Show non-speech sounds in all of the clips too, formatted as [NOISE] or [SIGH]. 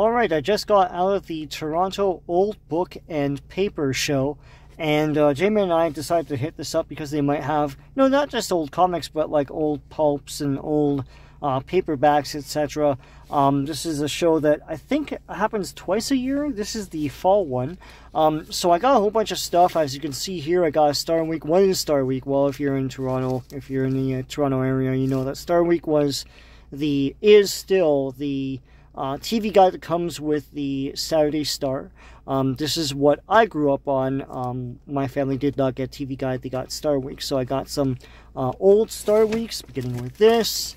Alright, I just got out of the Toronto Old Book and Paper Show, and uh, Jamie and I decided to hit this up because they might have, you know, not just old comics, but like old pulps and old uh, paperbacks, etc. Um, this is a show that I think happens twice a year. This is the fall one. Um, so I got a whole bunch of stuff. As you can see here, I got a Star Week. What is Star Week? Well, if you're in Toronto, if you're in the uh, Toronto area, you know that Star Week was the, is still the uh, TV guide that comes with the Saturday Star. Um, this is what I grew up on. Um, my family did not get TV guide; they got Star Week. So I got some uh, old Star Weeks, beginning with this.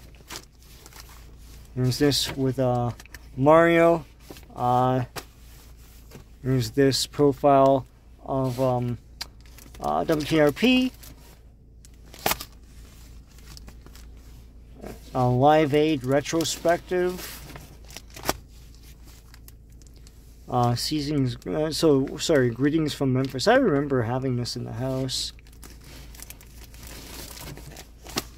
There's this with uh, Mario. Uh, there's this profile of um, uh, WKRP. A Live Aid retrospective. Uh, seasons. Uh, so sorry. Greetings from Memphis. I remember having this in the house.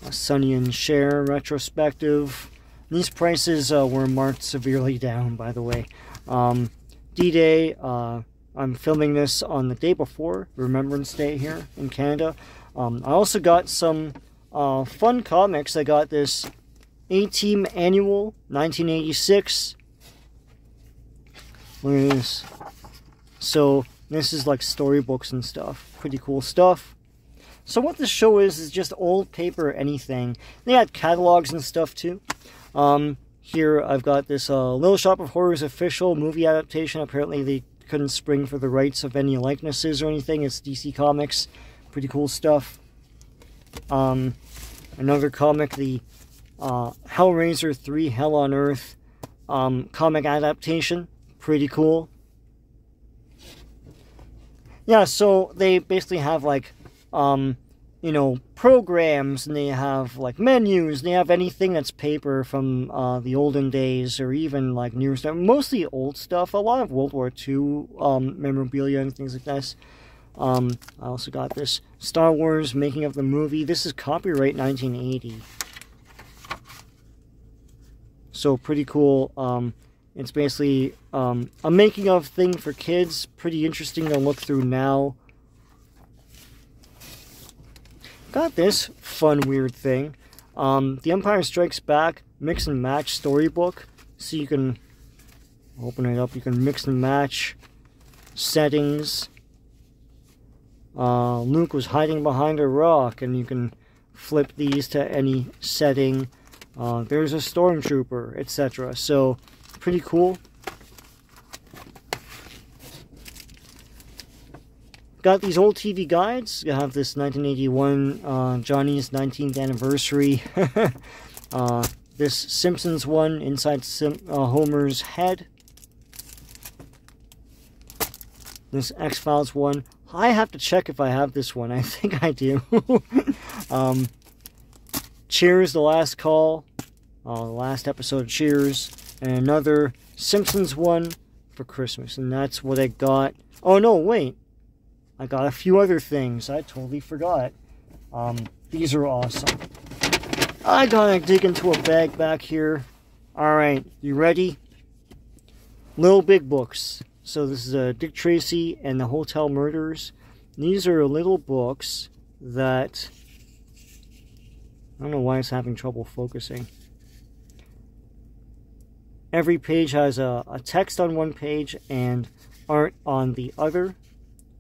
A Sonny and Cher retrospective. These prices uh, were marked severely down, by the way. Um, D-Day. Uh, I'm filming this on the day before Remembrance Day here in Canada. Um, I also got some uh, fun comics. I got this A-Team Annual 1986 So this is like storybooks and stuff. Pretty cool stuff. So what this show is, is just old paper anything. They had catalogs and stuff too. Um, here I've got this uh, Little Shop of Horrors official movie adaptation. Apparently they couldn't spring for the rights of any likenesses or anything. It's DC Comics. Pretty cool stuff. Um, another comic, the uh, Hellraiser 3 Hell on Earth um, comic adaptation pretty cool. Yeah, so they basically have like, um, you know, programs and they have like menus they have anything that's paper from uh, the olden days or even like newer stuff. Mostly old stuff. A lot of World War II um, memorabilia and things like this. Um, I also got this Star Wars making of the movie. This is copyright 1980. So pretty cool. Um, it's basically um, a making of thing for kids. Pretty interesting to look through now. Got this fun, weird thing. Um, the Empire Strikes Back mix and match storybook. So you can open it up. You can mix and match settings. Uh, Luke was hiding behind a rock, and you can flip these to any setting. Uh, there's a stormtrooper, etc. So pretty cool. Got these old TV guides. You have this 1981 uh, Johnny's 19th anniversary. [LAUGHS] uh, this Simpsons one inside Sim uh, Homer's head. This X-Files one. I have to check if I have this one. I [LAUGHS] think I do. [LAUGHS] um, Cheers, The Last Call. Uh, the last episode of Cheers and another Simpsons one for Christmas. And that's what I got. Oh, no, wait. I got a few other things. I totally forgot. Um, these are awesome. I gotta dig into a bag back here. Alright, you ready? Little Big Books. So this is uh, Dick Tracy and the Hotel Murders. These are little books that... I don't know why it's having trouble focusing. Every page has a, a text on one page and art on the other.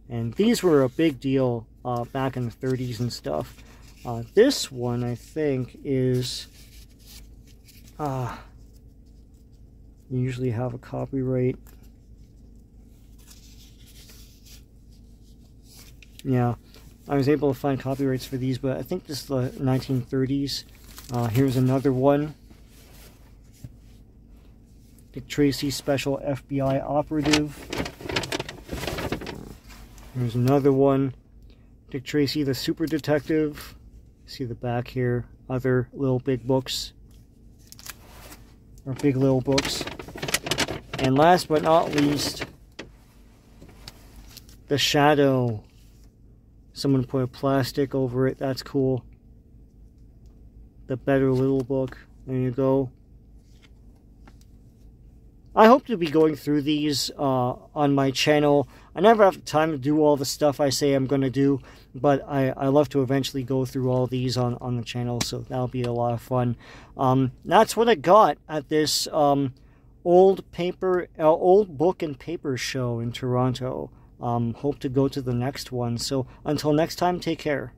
And these were a big deal uh, back in the 30s and stuff. Uh, this one, I think, is... Uh, usually have a copyright. Yeah, I was able to find copyrights for these, but I think this is the 1930s. Uh, here's another one. Dick Tracy Special FBI Operative. There's another one. Dick Tracy the Super Detective. See the back here. Other little big books. Or big little books. And last but not least, The Shadow. Someone put a plastic over it. That's cool. The Better Little Book. There you go. I hope to be going through these uh, on my channel. I never have time to do all the stuff I say I'm going to do, but I, I love to eventually go through all these on, on the channel, so that'll be a lot of fun. Um, that's what I got at this um, old paper, uh, old book and paper show in Toronto. Um, hope to go to the next one. So until next time, take care.